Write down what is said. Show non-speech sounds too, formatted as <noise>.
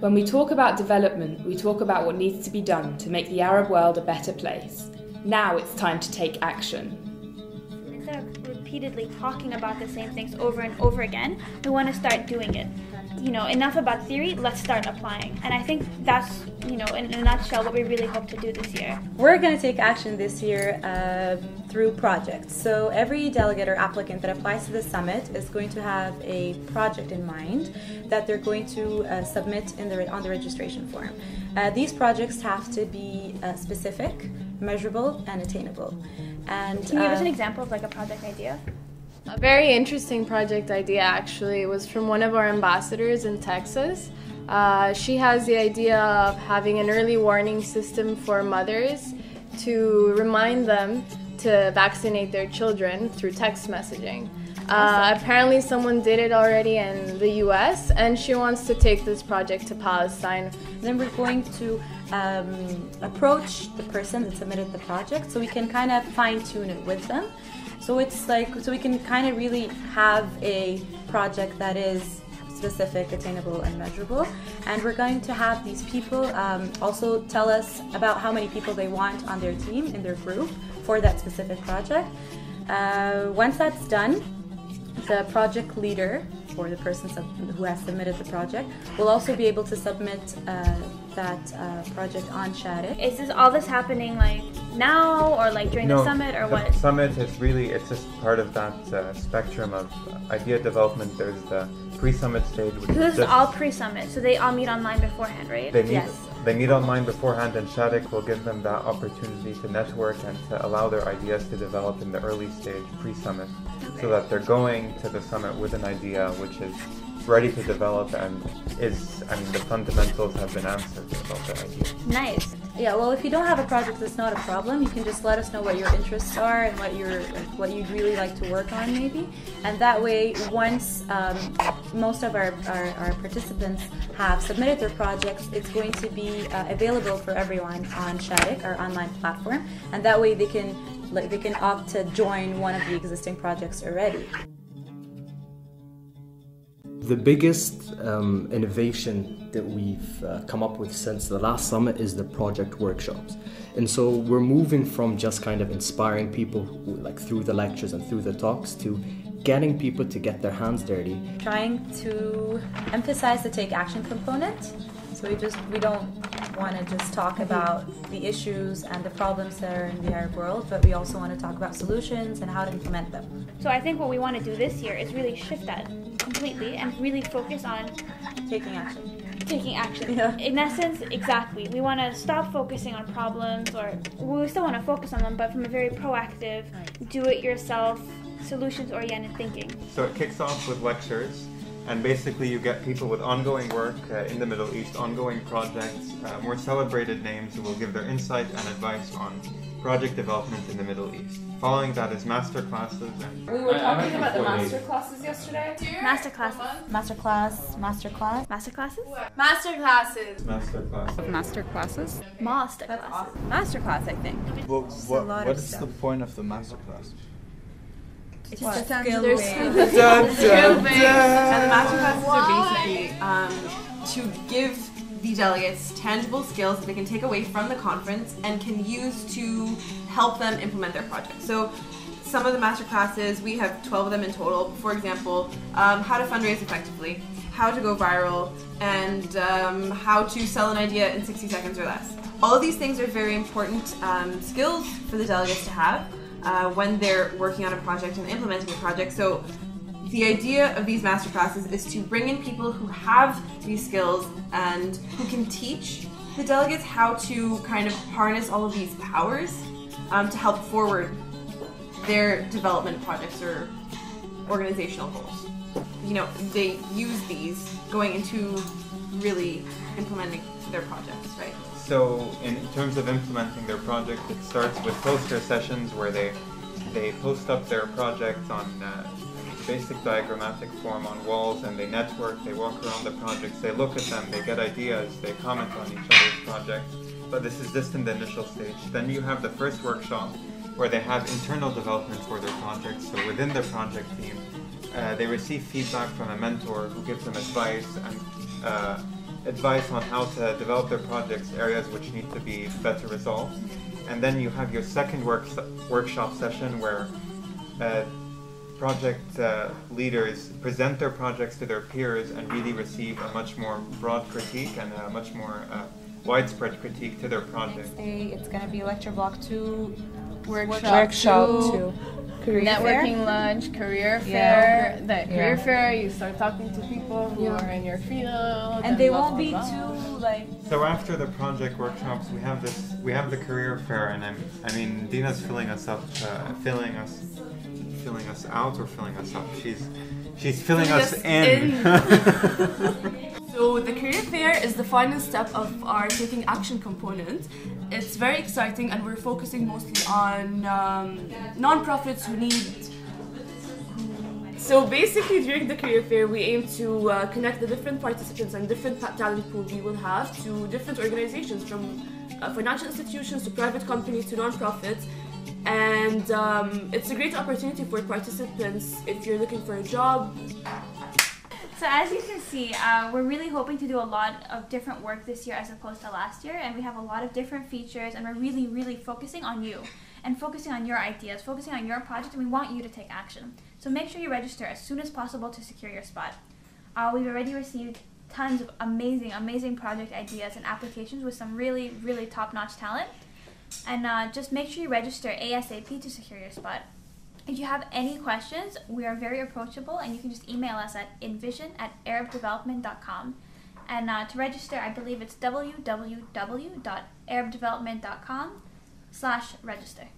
When we talk about development, we talk about what needs to be done to make the Arab world a better place. Now it's time to take action. Instead of repeatedly talking about the same things over and over again, we want to start doing it. You know, enough about theory, let's start applying. And I think that's, you know, in a nutshell, what we really hope to do this year. We're going to take action this year uh, through projects. So every delegate or applicant that applies to the summit is going to have a project in mind that they're going to uh, submit in the, on the registration form. Uh, these projects have to be uh, specific, measurable, and attainable. And Can you give us an uh, example of like a project idea? A very interesting project idea, actually. Was from one of our ambassadors in Texas. Uh, she has the idea of having an early warning system for mothers to remind them to vaccinate their children through text messaging. Uh, apparently, someone did it already in the US, and she wants to take this project to Palestine. then we're going to um, approach the person that submitted the project so we can kind of fine tune it with them. So it's like, so we can kind of really have a project that is specific, attainable, and measurable. And we're going to have these people um, also tell us about how many people they want on their team, in their group, for that specific project. Uh, once that's done, the project leader or the person who has submitted the project will also be able to submit uh, that uh, project on Shadik. Is this all this happening like now or like during the summit or the what? summit is really it's just part of that uh, spectrum of idea development. There's the pre-summit stage, which So this is just, all pre-summit, so they all meet online beforehand, right? they meet Yes. they meet online beforehand, and Shadik will give them that opportunity to network and to allow their ideas to develop in the early stage pre-summit, so that they're going to the summit with an idea which is ready to develop and is and the fundamentals have been answered about that idea. Nice. Yeah, well, if you don't have a project, that's not a problem. You can just let us know what your interests are and what like, what you'd really like to work on, maybe. And that way, once um, most of our, our, our participants have submitted their projects, it's going to be uh, available for everyone on Shadik, our online platform, and that way they can like they can opt to join one of the existing projects already. The biggest um, innovation that we've uh, come up with since the last summit is the project workshops. And so we're moving from just kind of inspiring people who, like through the lectures and through the talks to getting people to get their hands dirty. Trying to emphasize the take action component. So we just we don't want to just talk about the issues and the problems that are in the Arab world, but we also want to talk about solutions and how to implement them. So I think what we want to do this year is really shift that completely and really focus on Taking action. taking action. <laughs> Yeah. In essence, exactly. We want to stop focusing on problems, or we still want to focus on them, but from a very proactive, do-it-yourself, solutions-oriented thinking. So it kicks off with lectures, and basically you get people with ongoing work uh, in the Middle East, ongoing projects, uh, more celebrated names who will give their insight and advice on project development in the Middle East. Following that is master classes and We were talking about the master classes yesterday. Master classes. Masterclass, masterclass. Master classes? Master classes. master classes. Master classes. Master classes. Master class, I think. Well, what, lot what of is stuff. the point of the masterclass? It's What? just Skill there's based. And the master classes are basically um, to give the delegates tangible skills that they can take away from the conference and can use to help them implement their project. So some of the master classes, we have 12 of them in total. For example, um, how to fundraise effectively, how to go viral, and um, how to sell an idea in 60 seconds or less. All of these things are very important um, skills for the delegates to have uh, when they're working on a project and implementing a project. So the idea of these master classes is to bring in people who have these skills and who can teach the delegates how to kind of harness all of these powers um, to help forward their development projects or organizational goals. You know, they use these going into really implementing their projects, right? So in terms of implementing their project, it starts with poster sessions where they they post up their projects on uh, basic diagrammatic form on walls and they network, they walk around the projects, they look at them, they get ideas, they comment on each other's projects. But this is just in the initial stage. Then you have the first workshop where they have internal development for their projects. So within the project team, uh, they receive feedback from a mentor who gives them advice and uh, advice on how to develop their projects, areas which need to be better resolved. And then you have your second work, workshop session where uh, project uh, leaders present their projects to their peers and really receive a much more broad critique and a much more uh, widespread critique to their project. Next day, it's going to be lecture block two, Workshop, workshop two, two, career networking fair. lunch, career fair. Yeah. fair. The career Yeah. fair, you start talking to people who Yeah. are in your field, and they blah, won't blah, be blah. too like So after the project workshops, we have this, we have the career fair, and I'm, I mean, Dina's filling us up, uh, filling us, filling us out or filling us up. She's, she's filling, Filling us, us in. <laughs> So the career fair is the final step of our taking action component. It's very exciting, and we're focusing mostly on um, non-profits who need. So basically, during the career fair, we aim to uh, connect the different participants and different talent pool we will have to different organizations, from uh, financial institutions to private companies to non-profits. And um, it's a great opportunity for participants if you're looking for a job, So as you can see, uh, we're really hoping to do a lot of different work this year as opposed to last year, and we have a lot of different features, and we're really, really focusing on you and focusing on your ideas, focusing on your project, and we want you to take action. So make sure you register as soon as possible to secure your spot. Uh, we've already received tons of amazing, amazing project ideas and applications with some really, really top-notch talent. And uh, just make sure you register ASAP to secure your spot. If you have any questions, we are very approachable and you can just email us at envision at arabdevelopment.com. And uh, to register, I believe it's www.arabdevelopment.com slash register.